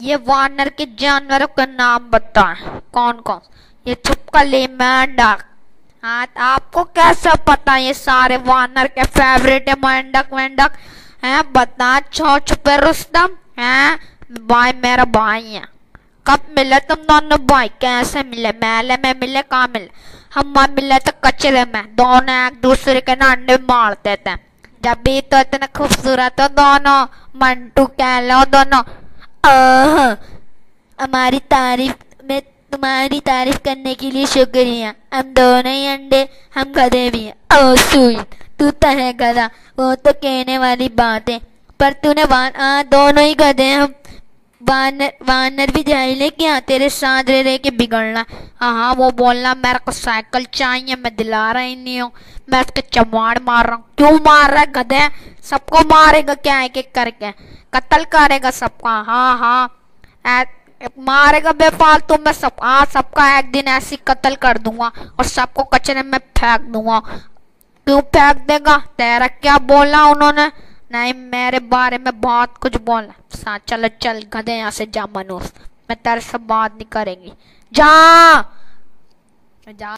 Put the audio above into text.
یہ وانر کے جانوروں کا نام بتائیں کون کون؟ یہ چھپکلی مینڈک ہاں آپ کو کیسا پتا یہ سارے وانر کے فیوریٹ ہے مینڈک وینڈک ہیں ہاں، بتا چھو چھپے رستم۔ ہیں بھائی، میرا بھائی ہے۔ کب ملے تم دونوں بھائی؟ کیسے ملے؟ میلے میں ملے، کہاں ملے؟ ہم ملے تو کچرے میں۔ دونوں ایک دوسرے کے نانڈے مارتے تھے جب بھی تو اتنے خوبصورت ہو دونوں، منٹو کہہ لو دونوں۔ ہماری تعریف میں تمہاری تعریف کرنے کے لیے شکریہ۔ ہم دونوں ہی انڈے، ہم گدے بھی ہیں۔ او سوئی، تو ہے گدا، وہ تو کہنے والی بات ہے۔ پر تو نے دونوں ہی گدے ہم وانر وانر بھی جاہل ہے کیا تیرے ساتھ رہ رہ کے بگڑنا ہاں وہ بولنا میرے کو سائیکل چاہیے میں دلا رہا ہی نہیں ہوں میں اس کے چماڑ مار رہا ہوں کیوں مار رہا ہے گدے سب کو مارے گا کیا ایک ایک کر کے قتل کرے گا سب کا ہاں ہاں مارے گا بے فالتو میں سب ہاں سب کا ایک دن ایسی قتل کر دوں گا اور سب کو کچرے میں پھینک دوں گا کیوں پھینک دے گا تیرا کیا بولا انہوں نے نہیں، میرے بارے میں بہت کچھ بولا سا چلو، چل گدے یہاں سے جا منوس۔ میں تیرے سے بات نہیں کریں گی۔ جا! جا